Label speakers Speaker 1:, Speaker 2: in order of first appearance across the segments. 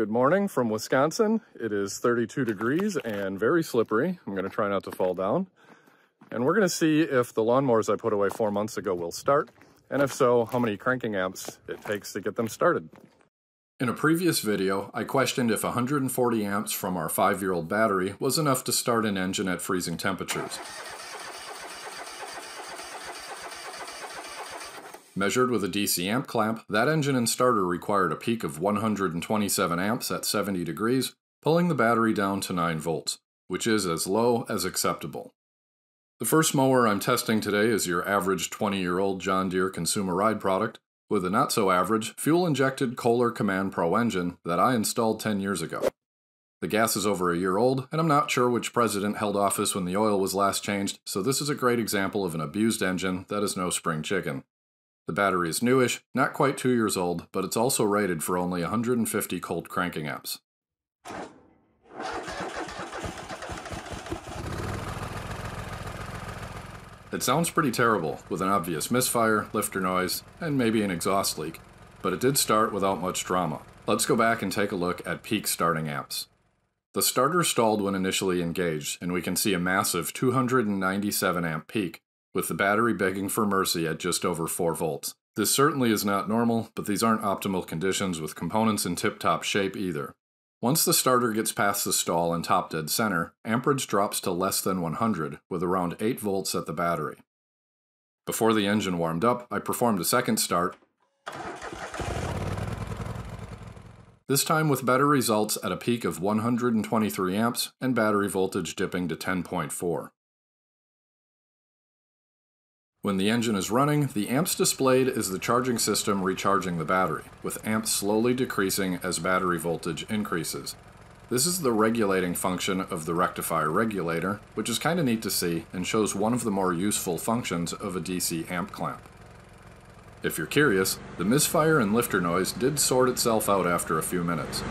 Speaker 1: Good morning from Wisconsin. It is 32 degrees and very slippery. I'm going to try not to fall down. And we're going to see if the lawnmowers I put away four months ago will start, and if so, how many cranking amps it takes to get them started. In a previous video, I questioned if 140 amps from our 5-year-old battery was enough to start an engine at freezing temperatures. Measured with a DC amp clamp, that engine and starter required a peak of 127 amps at 70 degrees, pulling the battery down to 9 volts, which is as low as acceptable. The first mower I'm testing today is your average 20-year-old John Deere consumer ride product, with a not-so-average, fuel-injected Kohler Command Pro engine that I installed 10 years ago. The gas is over a year old, and I'm not sure which president held office when the oil was last changed, so this is a great example of an abused engine that is no spring chicken. The battery is newish, not quite two years old, but it's also rated for only 150 cold cranking amps. It sounds pretty terrible, with an obvious misfire, lifter noise, and maybe an exhaust leak, but it did start without much drama. Let's go back and take a look at peak starting amps. The starter stalled when initially engaged, and we can see a massive 297 amp peak, with the battery begging for mercy at just over 4 volts. This certainly is not normal, but these aren't optimal conditions with components in tip-top shape either. Once the starter gets past the stall and top dead center, amperage drops to less than 100, with around 8 volts at the battery. Before the engine warmed up, I performed a second start, this time with better results at a peak of 123 amps and battery voltage dipping to 10.4. When the engine is running, the amps displayed is the charging system recharging the battery, with amps slowly decreasing as battery voltage increases. This is the regulating function of the rectifier regulator, which is kinda neat to see and shows one of the more useful functions of a DC amp clamp. If you're curious, the misfire and lifter noise did sort itself out after a few minutes.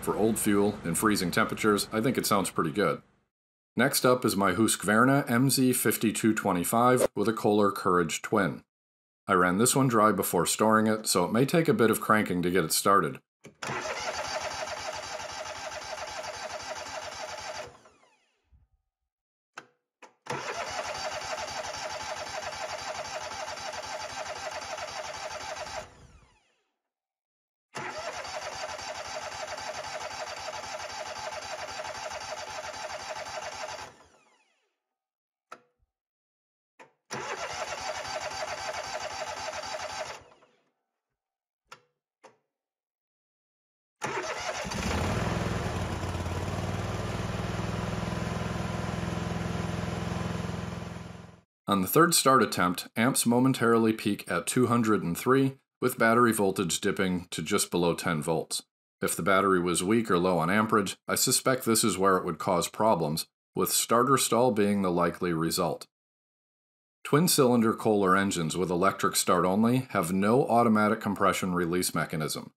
Speaker 1: For old fuel and freezing temperatures, I think it sounds pretty good. Next up is my Husqvarna MZ5225 with a Kohler Courage Twin. I ran this one dry before storing it, so it may take a bit of cranking to get it started. On the third start attempt, amps momentarily peak at 203, with battery voltage dipping to just below 10 volts. If the battery was weak or low on amperage, I suspect this is where it would cause problems, with starter stall being the likely result. Twin-cylinder Kohler engines with electric start only have no automatic compression release mechanism.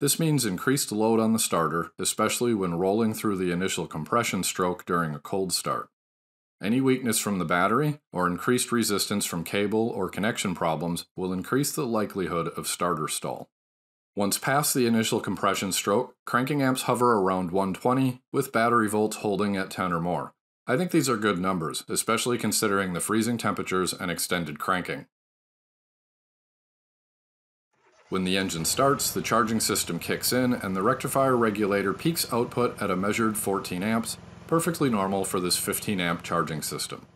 Speaker 1: This means increased load on the starter, especially when rolling through the initial compression stroke during a cold start. Any weakness from the battery or increased resistance from cable or connection problems will increase the likelihood of starter stall. Once past the initial compression stroke, cranking amps hover around 120 with battery volts holding at 10 or more. I think these are good numbers, especially considering the freezing temperatures and extended cranking. When the engine starts, the charging system kicks in and the rectifier regulator peaks output at a measured 14 amps perfectly normal for this 15 amp charging system.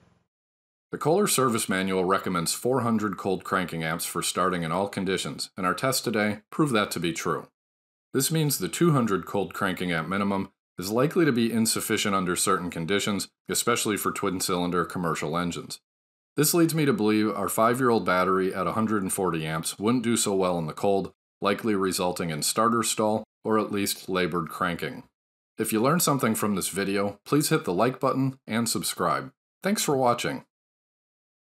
Speaker 1: The Kohler service manual recommends 400 cold cranking amps for starting in all conditions, and our test today proved that to be true. This means the 200 cold cranking amp minimum is likely to be insufficient under certain conditions, especially for twin-cylinder commercial engines. This leads me to believe our 5-year-old battery at 140 amps wouldn't do so well in the cold, likely resulting in starter stall or at least labored cranking. If you learned something from this video, please hit the like button and subscribe. Thanks for watching.